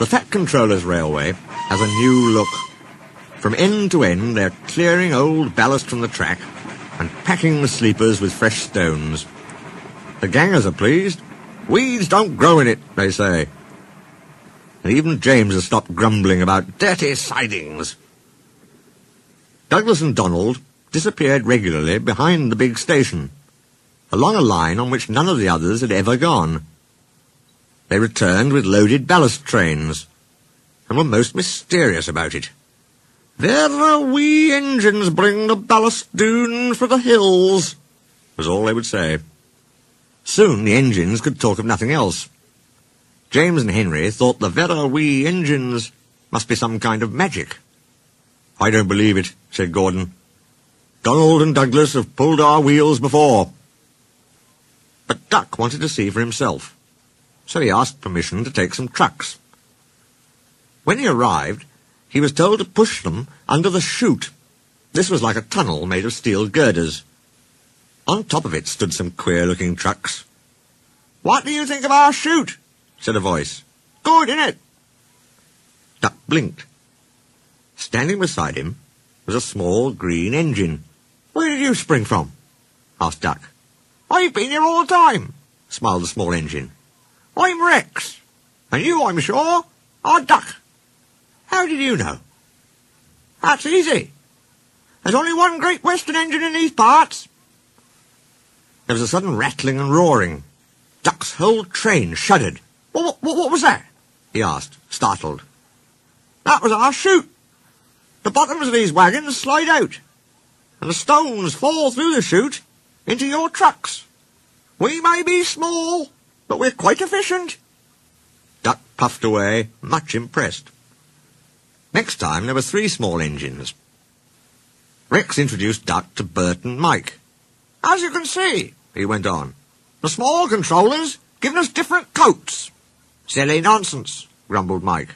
The Fat Controllers Railway has a new look. From end to end, they're clearing old ballast from the track and packing the sleepers with fresh stones. The gangers are pleased. Weeds don't grow in it, they say. And even James has stopped grumbling about dirty sidings. Douglas and Donald disappeared regularly behind the big station, along a line on which none of the others had ever gone. They returned with loaded ballast trains, and were most mysterious about it. There the wee engines bring the ballast doon for the hills, was all they would say. Soon the engines could talk of nothing else. James and Henry thought the vera wee engines must be some kind of magic. I don't believe it, said Gordon. Donald and Douglas have pulled our wheels before. But Duck wanted to see for himself, so he asked permission to take some trucks. When he arrived, he was told to push them under the chute. This was like a tunnel made of steel girders. On top of it stood some queer-looking trucks. What do you think of our chute? said a voice. Good, isn't it? Duck blinked. Standing beside him was a small green engine. Where did you spring from? asked Duck. I've been here all the time, smiled the small engine. I'm Rex, and you, I'm sure, are Duck. How did you know? That's easy. There's only one Great Western engine in these parts. There was a sudden rattling and roaring. Duck's whole train shuddered. What, what, what was that? he asked, startled. That was our chute. The bottoms of these wagons slide out, and the stones fall through the chute into your trucks. We may be small, but we're quite efficient. Duck puffed away, much impressed. Next time there were three small engines. Rex introduced Duck to Bert and Mike. As you can see, he went on, the small controllers giving us different coats. Silly nonsense, grumbled Mike.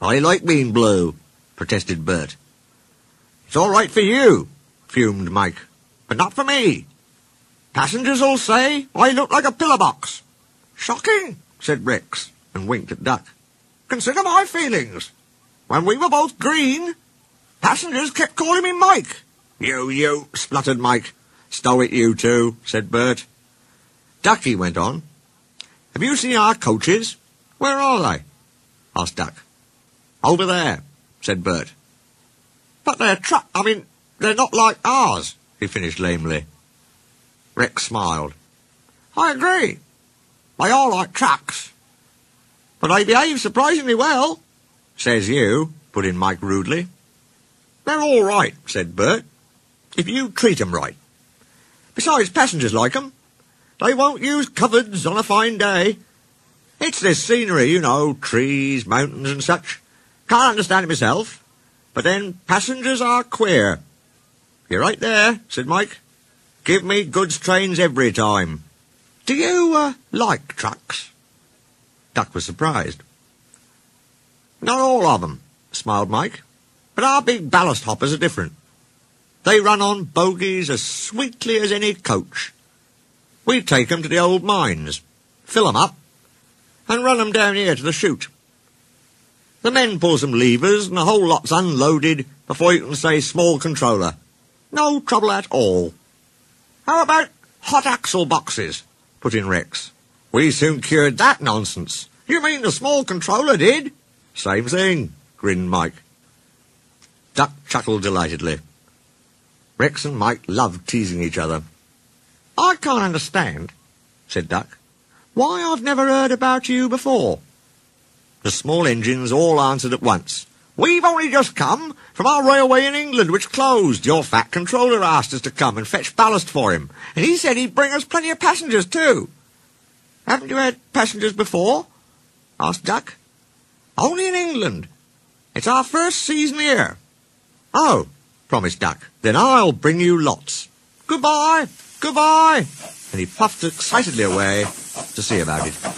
I like being blue, protested Bert. It's all right for you, fumed Mike, but not for me. Passengers'll say I look like a pillar box. Shocking, said Rex, and winked at Duck. Consider my feelings. When we were both green, passengers kept calling me Mike. You, you, spluttered Mike. Stow it, you two, said Bert. Ducky went on. Have you seen our coaches? Where are they? asked Duck. Over there, said Bert. But they're truck, I mean, they're not like ours, he finished lamely. Rex smiled. I agree. They are like trucks. But they behave surprisingly well. Says you, put in Mike rudely. They're all right, said Bert, if you treat 'em right. Besides, passengers like 'em. They won't use cupboards on a fine day. It's this scenery, you know, trees, mountains and such. Can't understand it myself. But then passengers are queer. You're right there, said Mike. Give me goods trains every time. Do you, uh, like trucks? Duck was surprised. Not all of 'em, smiled Mike. But our big ballast hoppers are different. They run on bogies as sweetly as any coach. We take 'em to the old mines, fill 'em up, and run 'em down here to the chute. The men pull some levers and the whole lot's unloaded before you can say small controller. No trouble at all. How about hot axle boxes? Put in Rex. We soon cured that nonsense. You mean the small controller did? Same thing, grinned Mike. Duck chuckled delightedly. Rex and Mike loved teasing each other. I can't understand, said Duck, why I've never heard about you before. The small engines all answered at once. We've only just come from our railway in England, which closed. Your fat controller asked us to come and fetch ballast for him, and he said he'd bring us plenty of passengers, too. Haven't you had passengers before? asked Duck. Only in England. It's our first season here. Oh, promised Duck. Then I'll bring you lots. Goodbye, goodbye. And he puffed excitedly away to see about it.